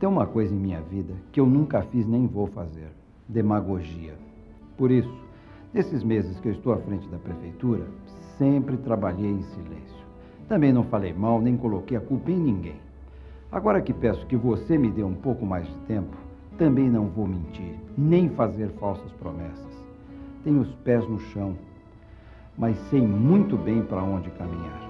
Tem uma coisa em minha vida que eu nunca fiz nem vou fazer: demagogia. Por isso, nesses meses que eu estou à frente da prefeitura, sempre trabalhei em silêncio. Também não falei mal nem coloquei a culpa em ninguém. Agora que peço que você me dê um pouco mais de tempo, também não vou mentir, nem fazer falsas promessas. Tenho os pés no chão, mas sei muito bem para onde caminhar.